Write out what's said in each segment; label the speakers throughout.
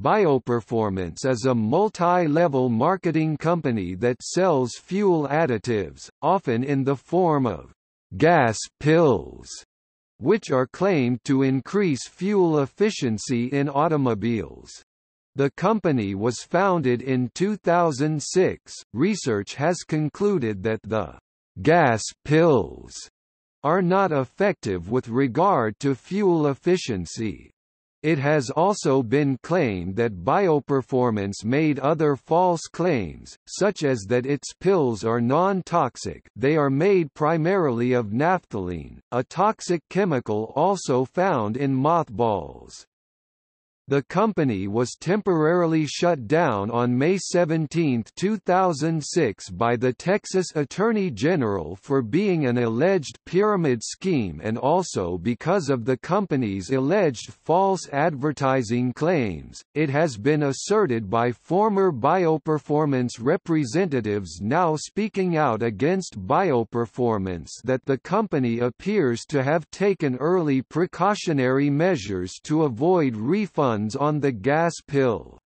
Speaker 1: Bioperformance is a multi-level marketing company that sells fuel additives, often in the form of gas pills, which are claimed to increase fuel efficiency in automobiles. The company was founded in 2006. Research has concluded that the gas pills are not effective with regard to fuel efficiency. It has also been claimed that Bioperformance made other false claims, such as that its pills are non-toxic they are made primarily of naphthalene, a toxic chemical also found in mothballs. The company was temporarily shut down on May 17, 2006 by the Texas Attorney General for being an alleged pyramid scheme and also because of the company's alleged false advertising claims. It has been asserted by former Bioperformance representatives now speaking out against Bioperformance that the company appears to have taken early precautionary measures to avoid refunds on the gas pill.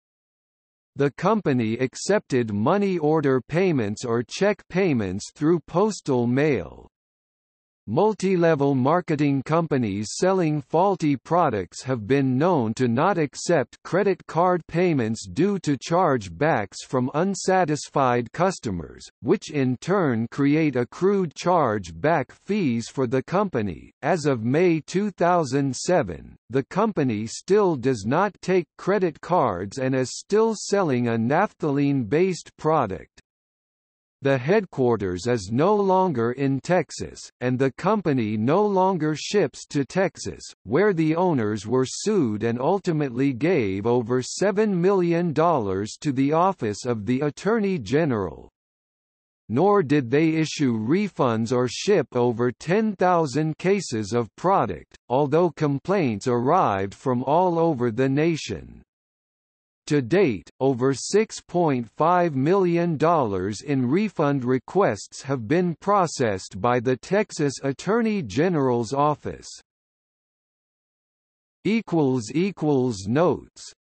Speaker 1: The company accepted money order payments or check payments through postal mail. Multi-level marketing companies selling faulty products have been known to not accept credit card payments due to charge-backs from unsatisfied customers, which in turn create accrued charge-back fees for the company. As of May 2007, the company still does not take credit cards and is still selling a naphthalene-based product. The headquarters is no longer in Texas, and the company no longer ships to Texas, where the owners were sued and ultimately gave over $7 million to the Office of the Attorney General. Nor did they issue refunds or ship over 10,000 cases of product, although complaints arrived from all over the nation. To date, over $6.5 million in refund requests have been processed by the Texas Attorney General's office. Notes